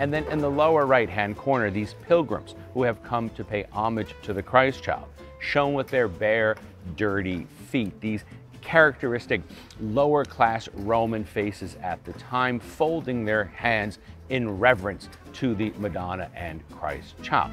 And then in the lower right-hand corner, these pilgrims who have come to pay homage to the Christ child, shown with their bare, dirty feet. These characteristic lower class Roman faces at the time, folding their hands in reverence to the Madonna and Christ child.